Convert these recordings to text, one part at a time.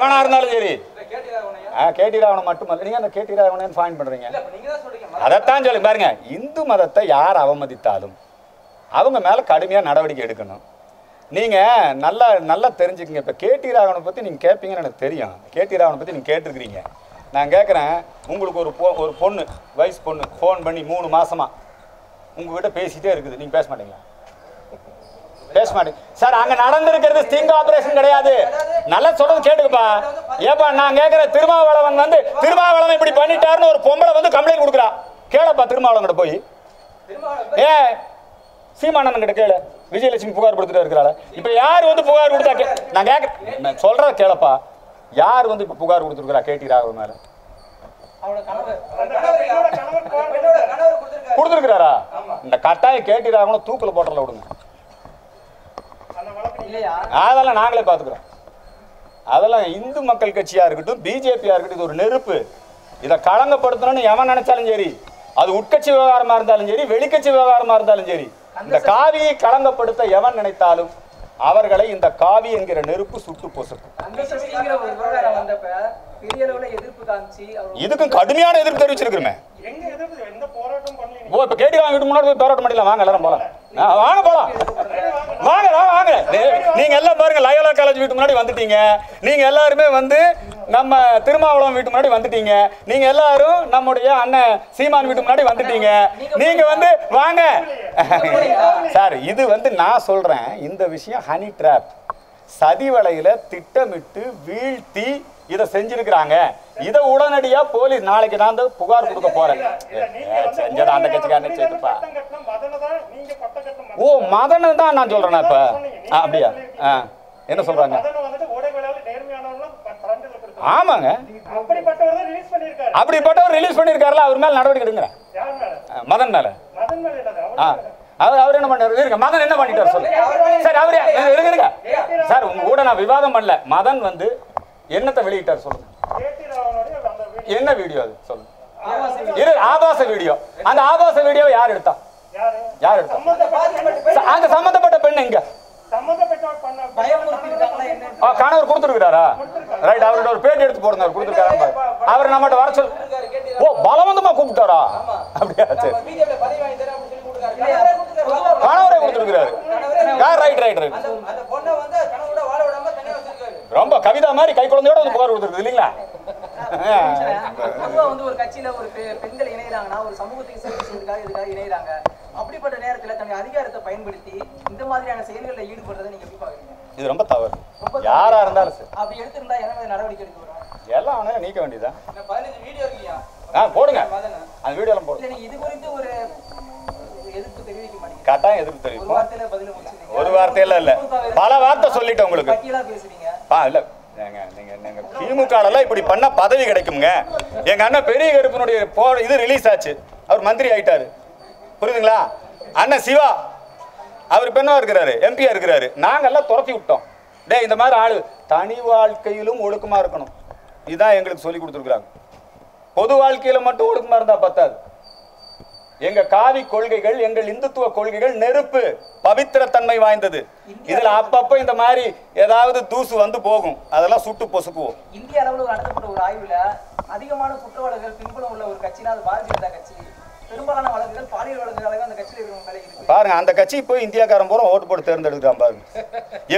எவனா இருந்தாலும் சரி. ஆ கேடி ராவணன் மட்டுமல்ல. நீங்க அந்த கேடி ராவணன் ஃபைன் பண்றீங்க. அதைத்தான் சொல்லி பாருங்க. இந்து மதத்தை யார் அவமதித்தாலும் அவங்க மேல கடுமையா நடவடிக்கை எடுக்கணும். நீங்க நல்லா நல்லா தெரிஞ்சுக்கங்க. இப்ப கேடி ராவணனை பத்தி நீங்க கேட்பீங்கன்னு எனக்கு தெரியும். கேடி ராவணனை பத்தி நீங்க கேட்டிருக்கிறீங்க. நான் கேட்குறேன் உங்களுக்கு ஒரு பொ ஒரு பொண்ணு வயசு பொண்ணு ஃபோன் பண்ணி மூணு மாசமா உங்ககிட்ட பேசிட்டே இருக்குது. நீங்க பேச மாட்டீங்களா? பேச மாட்டேங்க சார் அங்க நடந்திருக்கிறது ஸ்டிங் ஆபரேஷன் கிடையாது. நல்லா சொல்றது கேட்டுக்கப்பா. ஏப்பா நான் கேட்கிற திருமாவளவன் வந்து திருமாவளவன் இப்படி பண்ணிட்டாருன்னு ஒரு பொம்பளை வந்து கம்ப்ளைண்ட் கொடுக்குறா. கேளப்பா திருமாவளவன் கிட்ட போய் ஏ சீமானந்தன் கிட்ட கேளு. விஜயலட்சுமி புகார் கொடுத்துட்டு இருக்கிறாள். இப்போ யார் வந்து புகார் கொடுத்தா கே நான் கேட்க நான் சொல்றத கேளப்பா. யார் வந்து இப்போ புகார் கொடுத்துருக்குறா கேட்டி ராகவன் மேல? கொடுத்துருக்கிறாரா? இந்த கட்டாயம் கேட்டி தூக்கில் போட்டல விடுங்க. அதெல்லாம் நாங்களே பார்த்துக்குறோம். அதெல்லாம் இந்து மக்கள் கட்சியாக இருக்கட்டும் பிஜேபியாக இருக்கட்டும் இது ஒரு நெருப்பு. இதை களங்கப்படுத்தணும்னு எவன் நினைச்சாலும் சரி அது உட்கட்சி விவகாரமாக இருந்தாலும் சரி வெளிக்கட்சி விவகாரமாக இருந்தாலும் சரி இந்த காவியை களங்கப்படுத்த எவன் நினைத்தாலும் அவர்களை இந்த காவி என்கிற நெருப்பு சுட்டு பொசுக்கும். இதுக்கும் கடுமையான எதிர்ப்பு தெரிவிச்சிருக்கிறோமே. எங்க எதிர்ப்பு? எந்த போராட்டம் பண்ணல ஓ இப்போ கேட்டிருக்காங்க வீட்டு முன்னாடி போய் போராட்டம் பண்ணிடலாம். வாங்க எல்லாரும் போகலாம் ஆ, வாங்க போகலாம் வீட்டு முன்னாடி வந்துட்டீங்க நீங்க எல்லாருமே வந்து நம்ம திருமாவளவன் வீட்டு முன்னாடி வந்துட்டீங்க நீங்க எல்லாரும் நம்முடைய அண்ணன் சீமான் வீட்டு முன்னாடி வந்துட்டீங்க நீங்க வந்து வாங்க சார் இது வந்து நான் சொல்றேன் இந்த விஷயம் ஹனி ட்ராப் சதி வலையில திட்டமிட்டு வீழ்த்தி இதை செஞ்சிருக்கிறாங்க இதை உடனடியா போலீஸ் நாளைக்கு நான் வந்து புகார் கொடுக்க போறேன் ஏ, அந்த கட்சிக்காரன் சேர்த்துப்பா ஓ மதனை தான் நான் சொல்றேனா இப்ப அப்படியா ஆ என்ன சொல்றாங்க? ஆமாங்க. அப்படிப்பட்டவர் ரிலீஸ் பண்ணியிருக்காருல அவர் மேல நடவடிக்கை எடுங்க யார் மேல? ஆ, மதன் மேல. அவர் அவர் என்ன பண்ணாரு? இருங்க மதன் என்ன பண்ணிட்டார் சொல்லு. சார் அவர் இருங்க இருங்க. சார் உங்க கூட நான் விவாதம் பண்ணல. மதன் வந்து என்னத்தை வெளியிட்டார் சொல்லுங்க. கேடி ராவனுடைய அந்த வீடியோ. என்ன வீடியோ அது? சொல்லுங்க இரு ஆபாச வீடியோ. அந்த ஆபாச வீடியோ யார் எடுத்தா? யாரு? யார் எடுத்தா? அந்த சம்பந்தப்பட்ட பெண் எங்க? சம்பந்தப்பட்டவர் பண்ண பயமுறுத்திருக்காங்களா என்ன ஆ, கணவர் கொடுத்துருக்காரா ரைட் அவர்கிட்ட ஒரு பேட்டி எடுத்து அவர் கொடுத்துருக்காரு அவர் நம்மகிட்ட வர சொல் ஓ பலவந்தமா கூப்பிட்டாரா? அப்படியா சரி கணவரே கொடுத்திருக்காரு. கொடுத்துருக்காரு. ரைட் ரைட் ரொம்ப கவிதா மாதிரி கை குழந்தையோட வந்து புகார் கொடுத்துருக்கு இல்லைங்களா? பொதுவா வந்து ஒரு கட்சியில ஒரு பெண்கள் இணையறாங்கன்னா ஒரு சமூகத்துக்கு சேவை செய்யறதுக்காக இதுக்காக இணையறாங்க? அப்படிப்பட்ட நேரத்துல தன்னுடைய அதிகாரத்தை பயன்படுத்தி இந்த மாதிரியான செயல்களில் ஈடுபடுறதை நீங்க எப்படி பாக்குறீங்க இது ரொம்ப தவறு. யாரா இருந்தாலும் சரி. அப்படி எடுத்திருந்தா என்ன நடவடிக்கை எடுக்க வரும்? எல்லாம் அவனே நீக்க வேண்டியதா இந்த பதினஞ்சு வீடியோ இருக்கியா? ஆ போடுங்க. அந்த வீடியோலாம் போடுங்க. இது குறித்து ஒரு ஒரு எதிர்ப்பு தெரிவிக்க மாட்டீங்க. கட்டாயம் எதிர்ப்பு ஒரு தெரிவிப்போம் வார்த்தையில பதில் ஒரு வார்த்தையில இல்ல. பல வார்த்தை சொல்லிட்டேன் உங்களுக்கு. இல்ல ஏங்க, நீங்க நீங்க திமுகலாம் இப்படி பண்ணா பதவி கிடைக்குங்க எங்க அண்ணன் பெரிய கருப்பனுடைய போ இது ரிலீஸ் ஆச்சு. அவர் மந்திரி ஆயிட்டாரு. புரியுதுங்களா? அண்ணன் சிவா அவர் பெண்ணா இருக்கிறாரு? எம்பியா இருக்கிறாரு. நாங்கெல்லாம் துரத்தி விட்டோம். டே இந்த மாதிரி ஆளு தனி வாழ்க்கையிலும் ஒழுக்கமா இருக்கணும். இதுதான் எங்களுக்கு சொல்லி கொடுத்துருக்குறாங்க. பொது வாழ்க்கையில மட்டும் ஒழுக்கமா இருந்தா பத்தாது. எங்க காவி கொள்கைகள் எங்கள் இந்துத்துவ கொள்கைகள் நெருப்பு பவித்திரத்தன்மை வாய்ந்தது. இதுல அப்பப்ப இந்த மாதிரி ஏதாவது தூசு வந்து போகும். அதெல்லாம் சுட்டு பொசுக்குவோம். இந்திய அளவில் நடத்தப்பட்ட ஒரு ஆய்வுல அதிகமான குற்றவாளிகள் பின்புலம் உள்ள ஒரு கட்சினா அது பாரதிய ஜனதா கட்சி. பெரும்பாலான வழக்குகள் பாலியல் வழக்குகளாக அந்த கட்சியில் இருக்கிறவங்க பாருங்க அந்த கட்சி போய் இந்தியாக்காரன் பூரா ஓட்டு போட்டு தேர்ந்தெடுக்கிறான் பாருங்க.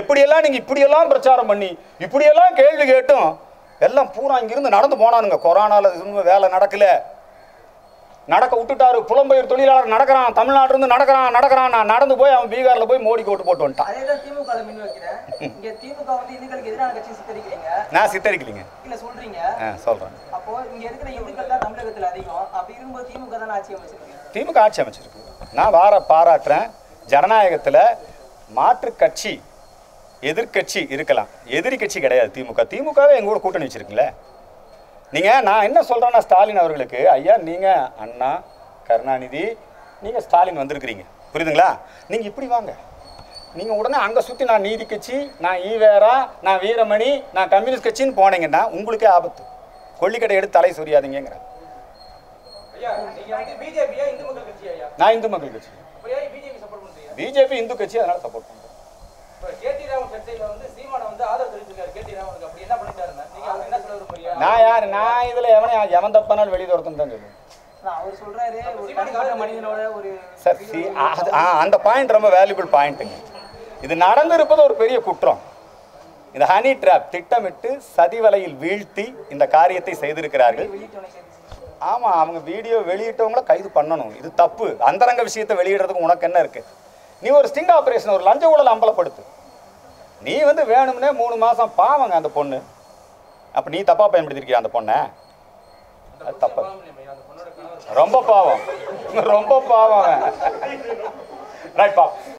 எப்படியெல்லாம் நீங்க இப்படியெல்லாம் பிரச்சாரம் பண்ணி இப்படியெல்லாம் கேள்வி கேட்டும் எல்லாம் பூரா இங்கிருந்து நடந்து போனானுங்க. கொரோனால வேலை நடக்கல. நடக்க விட்டுட்டாரு. புலம்பெயர் தொழிலாளர் நடக்கிறான். தமிழ்நாட்டுல இருந்து நடக்கிறான் நடக்கிறான். நான் நடந்து போய் அவன் பீகார்ல போய் மோடிக்கு ஓட்டு போட்டு வந்துட்டான் நான் சித்தரிக்கலைங்க. இல்ல சொல்றீங்க. சொல்றேன். திமுக தான் ஆட்சி அமைச்சிருக்கு? திமுக ஆட்சி அமைச்சிருக்கு. நான் வார பாராட்டுறேன். ஜனநாயகத்தில் மாற்று கட்சி எதிர்க்கட்சி இருக்கலாம். எதிரி கட்சி கிடையாது திமுக. திமுகவே எங்க கூட கூட்டணி வச்சிருக்கீங்களே? நீங்கள் நான் என்ன சொல்கிறேன்னா ஸ்டாலின் அவர்களுக்கு ஐயா நீங்கள் அண்ணா கருணாநிதி நீங்கள் ஸ்டாலின் வந்திருக்கிறீங்க. புரியுதுங்களா? நீங்கள் இப்படி வாங்க. நீங்கள் உடனே அங்கே சுற்றி நான் நீதி கட்சி நான் ஈவேரா நான் வீரமணி நான் கம்யூனிஸ்ட் கட்சின்னு போனீங்கன்னா உங்களுக்கே ஆபத்து. கொல்லிக்கடை எடுத்து தலை ஐயா நான் இந்து மக்கள் கட்சி. பிஜேபி இந்து கட்சி அதனால சப்போர்ட் பண்ணுறேன் இப்ப கேடி ராமன் சர்ச்சையில வந்து சீமானை வந்து ஆதரவு தெரிவிச்சிருக்காரு கேடி ராமனுக்கு அப்படி என்ன பண்ணிட்டாருன்னு நான் யார்? நான் இதுல எவனை எவன் தப்பானாலும் வெளியே துரத்துன்னு தான் சொல்லுவேன் அந்த பாயிண்ட் ரொம்ப வேல்யூபிள் பாயிண்ட்டுங்க இது நடந்திருப்பது ஒரு பெரிய குற்றம். இந்த ஹனி ட்ராப் திட்டமிட்டு சதி வலையில் வீழ்த்தி இந்த காரியத்தை செய்திருக்கிறார்கள். வெளியிட்டவனை ஆமா அவங்க வீடியோ வெளியிட்டவங்கள கைது பண்ணணும். இது தப்பு. அந்தரங்க விஷயத்தை வெளியிடுறதுக்கு உனக்கு என்ன இருக்கு? நீ ஒரு ஸ்டிங் ஆபரேஷன் ஒரு லஞ்ச ஊழல் அம்பலப்படுத்து. நீ வந்து வேணும்னே மூணு மாசம் பாவங்க அந்த பொண்ணு. அப்ப நீ தப்பா பயன்படுத்திருக்கிய அந்த பொண்ணை? அது ரொம்ப பாவம். ரொம்ப பாவம் ரைட் பா.